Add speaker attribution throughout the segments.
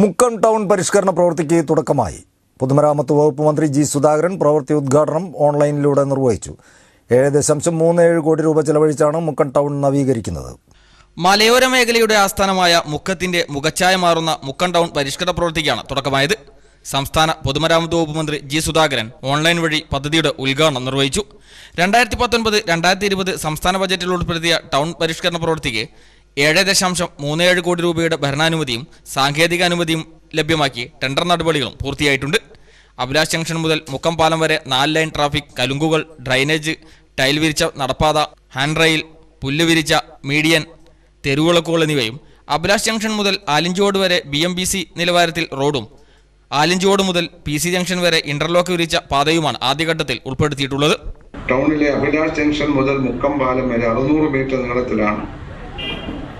Speaker 1: Mukkam town പരിഷ്കരണ പ്രവൃത്തിക്ക് തുടക്കമായി. പൊതുമരാമത്ത് വകുപ്പ് മന്ത്രി ജി സുധാകരൻ പ്രവൃത്തി ഉദ്ഘാടനം ഓൺലൈനിലൂടെ നിർവഹിച്ചു. ഏഴ് ദശാംശം മൂന്ന് ഏഴ് കോടി രൂപ ചെലവഴിച്ചാണ് മുക്കം ടൗൺ നവീകരിക്കുന്നത്.
Speaker 2: മലയോര മേഖലയുടെ ആസ്ഥാനമായ മുക്കത്തിന്റെ മുഖച്ഛായ മാറുന്ന മുക്കം ടൗൺ പരിഷ്കരണ പ്രവൃത്തിക്കാണ് തുടക്കമായത്. സംസ്ഥാന പൊതുമരാമത്ത് വകുപ്പ് മന്ത്രി ജി സുധാകരൻ ഓൺലൈൻ വഴി പദ്ധതിയുടെ ഉദ്ഘാടനം നിർവഹിച്ചു. രണ്ടായിരത്തി പത്തൊൻപത് രണ്ടായിരത്തി ഇരുപത് സംസ്ഥാന ബജറ്റിൽ ഉൾപ്പെടുത്തിയ ടൗൺ പരിഷ്കരണ പ്രവൃത്തിക്ക് ഏഴ് ദശാംശം മൂന്ന് ഏഴ് കോടി രൂപയുടെ ഭരണാനുമതിയും സാങ്കേതിക അനുമതിയും ലഭ്യമാക്കി ടെൻഡർ നടപടികളും പൂർത്തിയായിട്ടുണ്ട്. അഭിലാഷ് ജംഗ്ഷൻ മുതൽ മുക്കം പാലം വരെ നാല് ലൈൻ ട്രാഫിക് കലുങ്കുകൾ ഡ്രൈനേജ് ടൈൽ വിരിച്ച നടപ്പാത ഹാൻഡ് റെയിൽ പുല്ല് വിരിച്ച മീഡിയൻ തെരുവിളക്കുകൾ എന്നിവയും അഭിലാഷ് ജംഗ്ഷൻ മുതൽ ആലിഞ്ചോട് വരെ ബി എം ബി സി നിലവാരത്തിൽ റോഡും ആലിഞ്ചോട് മുതൽ പി സി ജംഗ്ഷൻ വരെ ഇന്റർലോക്ക് വിരിച്ച പാതയുമാണ് ആദ്യഘട്ടത്തിൽ ഉൾപ്പെടുത്തിയിട്ടുള്ളത്.
Speaker 3: ടൗണിലെ അഭിലാഷ് ജംഗ്ഷൻ മുതൽ മുക്കം പാലം വരെ അറുന്നൂറ് മീറ്റർ നീളത്തിലാണ്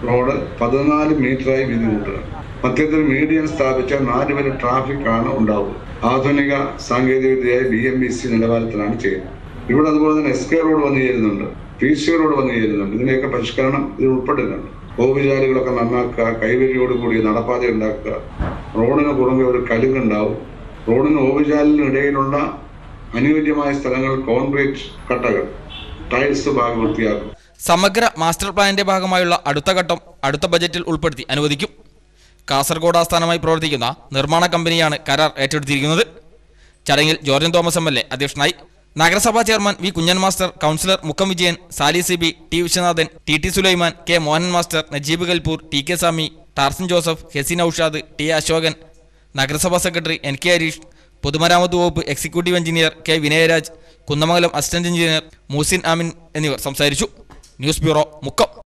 Speaker 3: റോഡ് പതിനാല് മീറ്ററായി വീതി കൂട്ടുക മധ്യത്തിൽ മീഡിയം സ്ഥാപിച്ച നാല് വരെ ട്രാഫിക് ആണ് ഉണ്ടാവുക. ആധുനിക സാങ്കേതികവിദ്യയായി ബി എം ബി സി നിലവാരത്തിലാണ് ചെയ്യുന്നത്. ഇവിടെ അതുപോലെ തന്നെ എസ് കെ റോഡ് വന്നു ചേരുന്നുണ്ട്. പി സി റോഡ് വന്നു ചേരുന്നുണ്ട്. ഇതിനെയൊക്കെ പരിഷ്കരണം ഇതിൽ ഉൾപ്പെട്ടിട്ടുണ്ട് ഗോപിചാലുകളൊക്കെ നന്നാക്കുക കൈവരിയോട് കൂടി നടപ്പാത ഉണ്ടാക്കുക. റോഡിന് പുറമെ ഒരു കലുങ്കുണ്ടാവും. റോഡിന് ഗോപിചാലിനിടയിലുള്ള അനുയോജ്യമായ സ്ഥലങ്ങൾ കോൺക്രീറ്റ് കട്ടകൾ ടൈൽസ് ഭാഗം വൃത്തിയാക്കും.
Speaker 2: സമഗ്ര മാസ്റ്റർ പ്ലാനിന്റെ ഭാഗമായുള്ള അടുത്ത ഘട്ടം അടുത്ത ബജറ്റിൽ ഉൾപ്പെടുത്തി അനുവദിക്കും. കാസർഗോഡ് ആസ്ഥാനമായി പ്രവർത്തിക്കുന്ന നിർമ്മാണ കമ്പനിയാണ് കരാർ ഏറ്റെടുത്തിരിക്കുന്നത്. ചടങ്ങിൽ Georgen Thomas M L A അധ്യക്ഷനായി നഗരസഭാ chairman V Kunhan master councillor Mukkam Vijayan Sali C B T Viswanathan T T Sulaiman K Mohan master Najeeb Kalpur T K Sami Tarzan Joseph Hesin Aushad T Ashokan നഗരസഭാ secretary N K Harish പൊതുമരാമത്ത് വകുപ്പ് executive engineer K Vinayaraj Kunnamangalam assistant engineer Moosin Amin എന്നിവർ സംസാരിച്ചു. News bureau Mukkam.